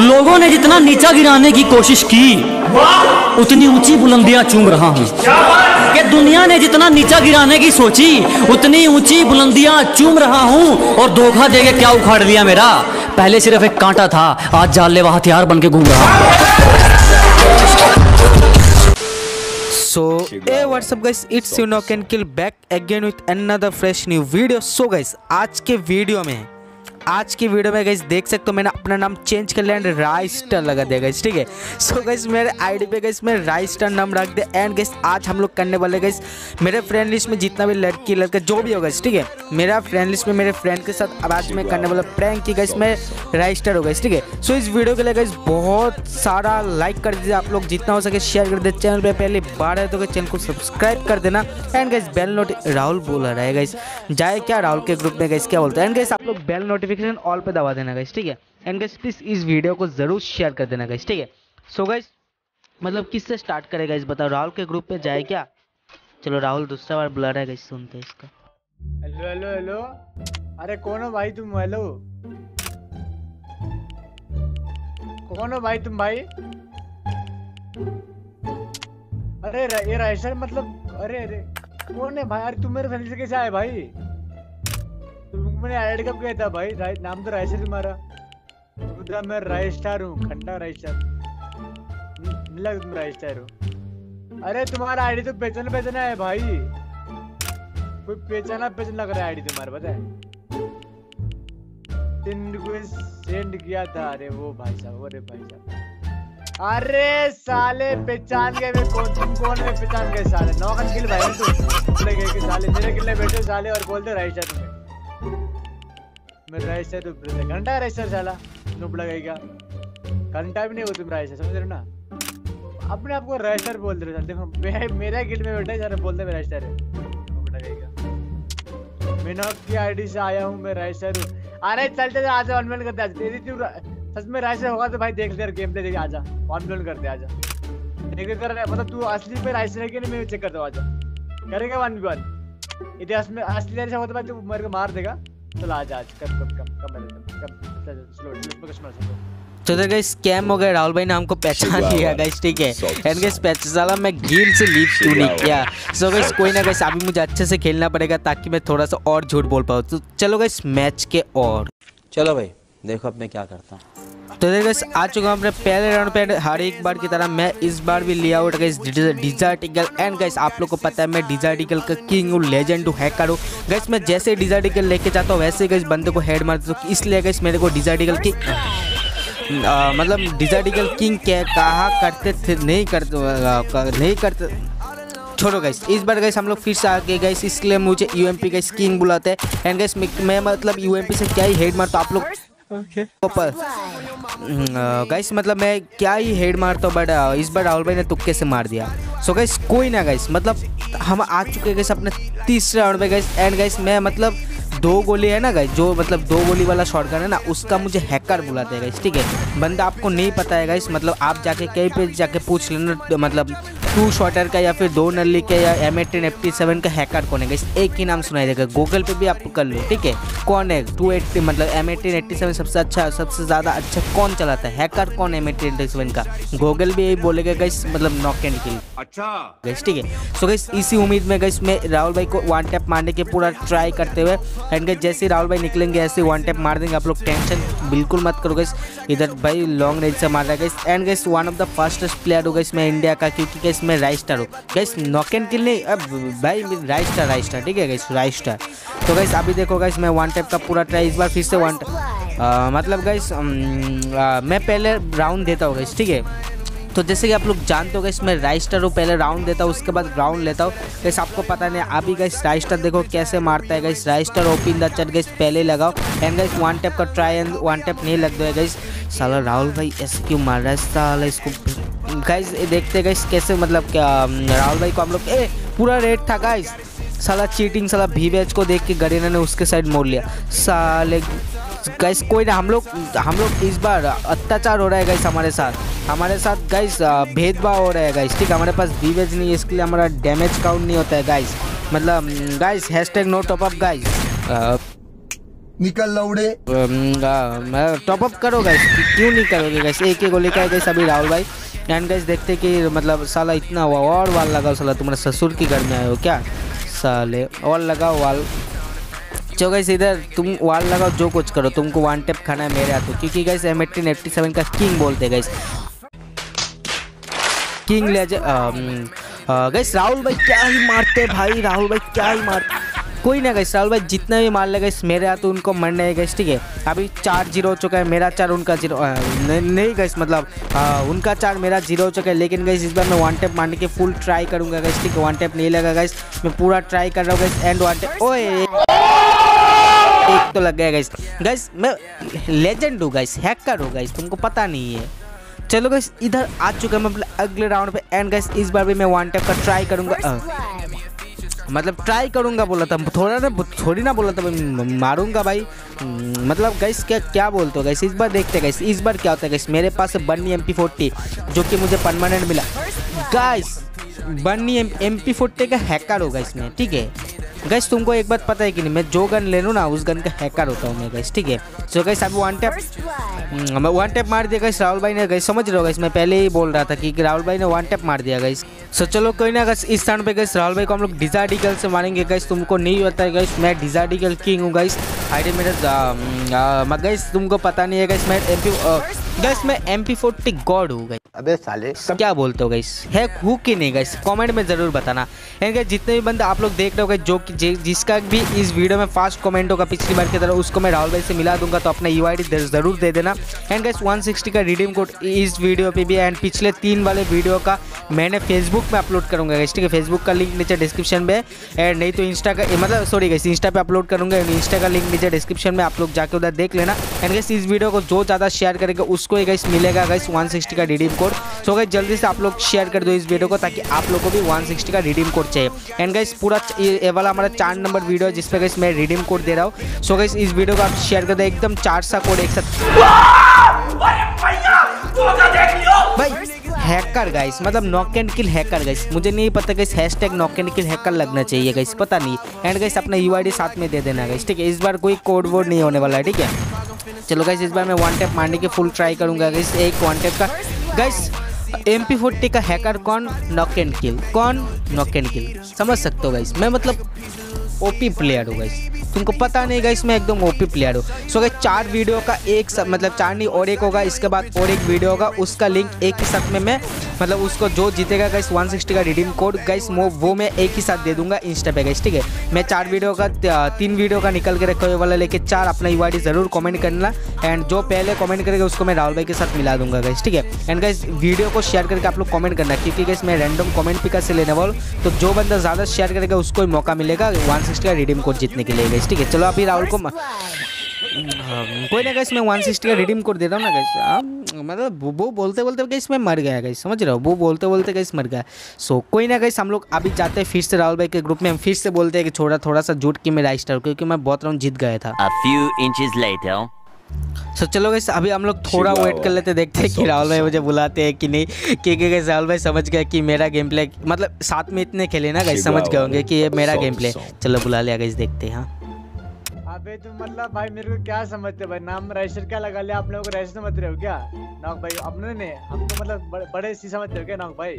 लोगों ने जितना नीचा गिराने की कोशिश की उतनी ऊँची बुलंदियाँ चूम रहा हूँ। कि दुनिया ने जितना नीचा गिराने की सोची उतनी ऊँची बुलंदियाँ चूम रहा हूँ। और धोखा देके क्या उखाड़ लिया मेरा? पहले सिर्फ़ एक कांटा था आज जानलेवा हथियार बन के घूम रहा हूँ। So, hey what's up guys, it's you know can kill back again with another fresh new video. So guys, आज के वीडियो में आज की वीडियो में गई देख सकते हो मैंने अपना नाम चेंज कर लिया एंड राइस्टर लगा दिया गाइस ठीक है? सो गाइस मेरे आईडी पे गाइस मैं राइस्टर नाम रख दिया एंड गाइस आज हम लोग करने वाले गाइस मेरे फ्रेंड लिस्ट में जितना भी लड़की, लड़का, जो भी होगा ठीक है? मेरा फ्रेंड लिस्ट में मेरे फ्रेंड के साथ अब आज मैं करने वाला प्रैंक की गाइस मैं राइस्टर होगा ठीक है? सो इस वीडियो के लिए गाइस बहुत सारा लाइक कर दीजिए आप लोग, जितना हो सके शेयर कर दीजिए चैनल पे। पहले बार है तो चैनल को सब्सक्राइब कर देना and guys bell note Rahul बोल रहा है गाइस जाए क्या राहुल के ग्रुप में गाइस क्या बोलते हैं? एंड गाइस आप लोग बेल नोटिफिकेशन ऑल पे दबा देना गाइस ठीक है? एंड गाइस प्लीज़ इस वीडियो को ज़रूर शेयर कर देना गाइस ठीक है? सो गाइस मतलब किससे स्टार्ट करेगा इस बताओ? राहुल के ग्रुप पे जाए क्या? चलो, राहुल दूसरा बार बुला रहा है गाइस सुनते हैं इसका। हेलो हेलो हेलो अरे, कौन हो भाई तुम? हेलो कौन हो भाई तुम भाई? अरे ये राइसर मतलब अरे अरे, कौन है भाई? अरे, तुम मेरे फैमिली से कैसे आए भाई? तुम मैंने ऐड कब किया था भाई? राइ, नाम तो राइसर तुम्हारा तुम मैं राइस स्टार हूँ खंडा राइस स्टार मिला तुम राइस स्टार हो। अरे तुम्हारा आईडी तो पहचान पहचाना है भाई। कोई पहचाना पहचान लग रहा है आईडी तुम्हारा पता है? सेंड को सेंड किया था। अरे वो भाई साहब अरे भाई साहब। अरे साले पहचान गए मैं कौन तुम कौन है पहचान गए साले? नौकन किल भाई तुम बोले गए कि साले मेरे किले बैठे साले और बोलते राइस है मैं राइस है तुम घंटा राइस साला। गई क्या घंटा भी नहीं हो तुम राइस समझ रहे हो ना? अपने आप को राइसर बोल रहे हो देखो, मैं, मेरा गिल में बैठा है जरा बोलते मैं राइसर है। मैं की आईडी से आया हूँ, मैं राइसर हूँ अरे आजा करते आजा तेरी तू सच में होगा तो भाई देख ले गेम प्ले देख, आजा। करते आजा। देख कर मतलब तू असली राइसर है कि नहीं, मैं चेक करता आजा। करेगा वन वन इतिहास में असली राइसर होता भाई तो मेरे को मार देगा। चल आज आज कम कम कम कम कम। स्लो स्लो कस्टमर स्लो तो देखो स्कैम हो गया राहुल भाई ने हमको पहचान लिया गाइस ठीक है। एंड गाइस पहचाना मैं गेम से लीव क्यों नहीं किया? सो गाइस कोई ना गाइस अभी मुझे अच्छे से खेलना पड़ेगा ताकि मैं थोड़ा सा और झूठ बोल पाऊँ। तो चलो गाइस मैच के और। चलो भाई। देखो अब मैं क्या करता हूँ। तो देखो आ चुका हूँ अपने पहले राउंड पे हर एक बार की तरह मैं इस बार भी लिया आउट गाइस डिजार्टिकल एंड गाइस आप लोग को पता है मैं डिजार्टिकल का किंग हूँ लेजेंड हूँ हैकर हूँ। गाइस मैं जैसे डिजार्टिकल लेके जाता हूँ, वैसे गाइस बंदे को हेड मारता हूँ। इसलिए गाइस मेरे को डिजार्टिकल की मतलब डिजार्टिकल किंग क्या, कहा करते थे, नहीं करते नहीं करते। छोड़ो गाइस इस बार गाइस हम लोग फिर से आ गए इसलिए मुझे यूएमपी का किंग बुलाते हैं। एंड गैस मैं मतलब यूएमपी से क्या ही हेड मारता हूँ, आप लोग पर गाइस मतलब मैं क्या ही हेड मारता हूँ बट इस बार राहुल भाई ने तुक्के से मार दिया। सो so गाइस कोई ना गाइस मतलब हम आ चुके हैं गाइस अपने तीसरे राउंड में गाइस एंड गाइस मैं मतलब दो गोली है ना गाइस जो मतलब दो गोली वाला गन है ना, उसका मुझे हैकर बुलाते हैं गाइस ठीक है? बंदा आपको नहीं पता है गाइस मतलब आप जाके कहीं पे जाके पूछ लेना मतलब टू शॉटर का या फिर दो नल्ली का या M eighteen eighty seven का हैकर कौन है? एक ही नाम सुनाई देगा गूगल पे भी आप कर लो ठीक है? कौन है? टू एट्टी मतलब एम एटीन एट्टी सेवन सबसे अच्छा सबसे ज़्यादा अच्छा कौन चलाता है? हैकर कौन है एम एटीन एट्टी सेवन का? गूगल भी यही बोलेगा गाइस मतलब नॉक एंड किल अच्छा। गाइस ठीक है? सो गाइस इसी उम्मीद में गाइस मैं राहुल भाई को वन टैप मारने के पूरा ट्राई करते हुए एंड गाइस जैसे राहुल भाई निकलेंगे ऐसे वन टैप मार देंगे आप लोग टेंशन बिल्कुल मत करो गाइस। इधर भाई लॉन्ग रेंज से मार रहा है guys. And guys one of the fastest player हो गाइस मैं इंडिया का क्योंकि गाइस मैं राइस्टर हूँ। गाइस नॉक एंड किल नहीं, अब भाई, राइस्टर राइस्टर, ठीक है गाइस राइस्टर। तो गाइस अभी देखो गाइस मैं वन टैप का पूरा ट्राई इस बार फिर से वन मतलब गाइस मैं पहले राउंड देता हूँ गाइस ठीक है? तो जैसे कि आप लोग जानते हो गैस मैं राइस्टर हूँ, पहले राउंड देता हूँ, उसके बाद राउंड लेता हूँ। गैस आपको पता नहीं, अभी गैस राइस्टर देखो कैसे मारता है guys Raistar open the chat guys पहले लगाओ। एंड गैस वन टैप का ट्राई एंड वन टैप नहीं लग दो गैस साला राहुल भाई, ऐसे क्यों मार रहा है? साला इसको गैस देखते गैस कैसे मतलब क्या राहुल भाई को हम लोग ए, पूरा रेड था गाइस साला चीटिंग साला भी बैच को देख के गरीना ने उसके साइड मोड़ लिया। साले गैस कोई ना, हम लोग हम लोग इस बार अत्याचार हो रहा है गाइस हमारे साथ। हमारे साथ गाइस भेदभाव हो रहा है गाइस ठीक हमारे पास बीवेज नहीं है, इसके लिए हमारा डैमेज काउंट नहीं होता है गाइस मतलब guys hashtag no top up guys निकल लौड़े टॉप अप करो गैस क्यों नहीं करोगे गैस एक एक गोली का गैस अभी राहुल भाई. एंड गैस देखते कि मतलब साला इतना हुआ, और वाल लगाओ, साला तुम्हारे ससुर की घर में आए हो क्या? साले, और लगाओ वाल. चलो गैस इधर तुम वाल लगाओ, जो कुछ करो. तुमको वन टेप खाना है मेरे हाथों. क्योंकि guys M eighteen eighty seven का किंग बोलते गैस किंग ले गैस राहुल भाई क्या ही मारते भाई, राहुल भाई क्या ही मारते कोई ना गई राहुल भाई जितना भी मार लेगा इस मेरे हाथ उनको मरने गैस ठीक है? अभी चार ज़ीरो हो चुका है मेरा चार उनका ज़ीरो नहीं, गैस मतलब आ, उनका चार मेरा ज़ीरो हो चुका है लेकिन गई इस बार मैं वन टेप मारने की फुल ट्राई करूँगा गई ठीक है? वन टेप नहीं लगा गई मैं पूरा ट्राई कर रहा हूँ एंड वन टेप ओए! एक तो लग गया गैस मैं लेजेंड हूँ गैस हैकर हूँ गैस तुमको पता नहीं है। चलो गैस इधर आ चुका है मैं मतलब अगले राउंड पे एंड गैस इस बार भी मैं वन टैप का ट्राई करूँगा। मतलब ट्राई करूँगा बोला था। थोड़ा ना थोड़ी ना बोला था मारूँगा भाई। हम्म, मतलब गैस क्या क्या बोलते हो गैस इस बार देखते गैस इस बार क्या होता है गैस मेरे पास है बन्नी एम पी जो कि मुझे परमानेंट मिला। गैस बन्नी एम पी का हैकर होगा इसमें ठीक है? गैस तुमको एक बात पता है कि नहीं? मैं जो गन ले लूँ ना उस गन का हैकर होता हूँ मैं गैस ठीक है? सो गैस अभी वन टैप मैं वन टैप मार दिया गैस राहुल भाई ने गैस समझ रहे हो गैस मैं पहले ही बोल रहा था कि राहुल भाई ने वन टैप मार दिया गैस सो चलो कोई ना गैस इस स्थान पे गैस राहुल भाई को हम लोग डिजार्डिकल से मारेंगे गैस तुमको नहीं होता है गैस मैं डिजार्डिकल किंग हूँ गैस आईडी मेरा गैस तुमको पता नहीं है गैस मैं एम गैस मैं एम पी फोर्टी गॉड हूँ गैस अबे साले सब क्या बोलते हो गई है हु कि नहीं गाइस कमेंट में ज़रूर बताना। एंड गाइस जितने भी बंदे आप लोग देख रहे हो गए जो कि जिसका भी इस वीडियो में फास्ट कमेंट होगा पिछली बार की तरह उसको मैं राहुल भाई से मिला दूँगा तो अपना यू आई ज़रूर दे देना। एंड गाइस 160 का रिडीम कोड इस वीडियो पे भी एंड पिछले तीन वाले वीडियो का मैंने फेसबुक में अपलोड करूँगा गाइस ठीक है? फेसबुक का लिंक नीचे डिस्क्रिप्शन में एंड नहीं तो इंस्टा का मतलब सॉरी गाइस इंस्टा पे अपलोड करूँगा। इंस्टा का लिंक नीचे डिस्क्रिप्शन में आप लोग जाके उधर देख लेना। एंड गाइस इस वीडियो को जो ज़्यादा शेयर करेगा उसको ही गाइस मिलेगा गाइस 160 का रिडीम कोड सो गाइस जल्दी से आप लोग शेयर कर दो इस वीडियो को ताकि आप लोग को भी 160 का रिडीम कोड चाहिए। एंड गाइस पूरा ये वाला हमारा चार नंबर वीडियो है जिसपे गाइस मैं रिडीम कोड दे रहा हूँ। सो गाइस इस वीडियो को आप शेयर कर दो। एकदम चार सा कोड एक साथ। भाई हैकर गाइस मतलब knock and kill hacker guys मुझे नहीं पता guys hashtag knock and kill hacker लगना चाहिए गाइस पता नहीं। एंड गाइस अपना यूआईडी साथ में दे देना गाइस ठीक है? इस बार कोई कोड वोड नहीं होने वाला है, ठीक है? चलो गाइस इस बार मैं वन टैप मारने की फुल ट्राई करूँगा। गाइस एक वन टैप का गाइस एम पी फोर्टी का हैकर कौन? नॉक एंड किल कौन? नॉक एंड किल समझ सकते हो गाइस मैं मतलब ओपी प्लेयर हूँ गाइस तुमको पता नहीं गाइस मैं एकदम ओपी प्लेयर हूँ। सो गाइस चार वीडियो का एक सा, मतलब चार नहीं और एक होगा इसके बाद और एक वीडियो होगा उसका लिंक एक ही साथ में मैं मतलब उसको जो जीतेगा गाइस 160 का रिडीम कोड गाइस वो मैं एक ही साथ दे दूँगा इंस्टा पे गाइस ठीक है? मैं चार वीडियो का तीन वीडियो का निकल के रखा हुआ वाला लेके चार अपना यू ज़रूर कमेंट करना। एंड जो पहले कमेंट करेगा उसको मैं राहुल भाई के साथ मिला दूँगा गाइस ठीक है? एंड गाइस वीडियो को शेयर करके आप लोग कमेंट करना क्योंकि गाइस मैं रैंडम कमेंट पिकर से लेने वाला तो जो बंदा ज़्यादा शेयर करेगा उसको मौका मिलेगा 160 का रिडीम कोड जीतने के लिए गाइस ठीक है चलो अभी राहुल को म- कोई ना गाइस मैं 160 का रिडीम कर दे रहा हूँ ना गाइस मतलब वो बोलते बोलते गाइस मैं मर गया गाइस समझ रहे हो? वो बोलते बोलते गाइस मर गया। सो कोई ना गाइस हम लोग अभी जाते हैं फिर से राहुल भाई के ग्रुप में। हम फिर से बोलते हैं कि छोड़ा थोड़ा सा झूठ की मैं स्टार क्योंकि मैं बहुत राउंड जीत गया था. सो चलो गाइस अभी हम लोग थोड़ा वेट कर लेते देखते हैं कि राहुल भाई मुझे बुलाते हैं कि नहीं। क्योंकि गाइस राहुल भाई समझ गए कि मेरा गेम प्ले मतलब साथ में इतने खेले ना गाइस समझ गए होंगे कि ये मेरा गेम प्ले चलो बुला लिया गाइस देखते हैं हाँ। अबे तुम मतलब भाई मेरे को क्या समझते भाई? नाम रजिस्टर क्या लगा लिया? आप लोगों को रजिस्टर समझ रहे हो क्या? नौक भाई अपने ने हम तो मतलब बड़े, बड़े सी समझते हो क्या नौक भाई?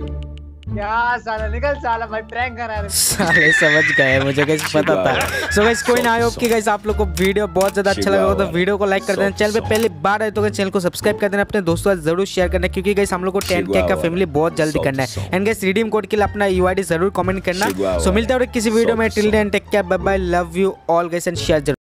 क्या साला निकल साला भाई प्रैंक करा रहे साले समझ गए मुझे गाइस पता था। सो गाइस कोई ना आई होप कि गाइस आप लोग को वीडियो बहुत ज़्यादा अच्छा लगा होगा तो वीडियो को लाइक कर देना। चैनल पे पहली बार आए तो गाइस चैनल को सब्सक्राइब कर देना अपने दोस्तों के ज़रूर शेयर करना क्योंकि गाइस हम लोग को 10 के का फैमिली बहुत जल्दी करना है। एंड गाइस रिडीम कोड के लिए अपना यूआईडी ज़रूर कमेंट करना। सो मिलते हैं और किसी वीडियो में। Till then take care bye bye love you all guys and share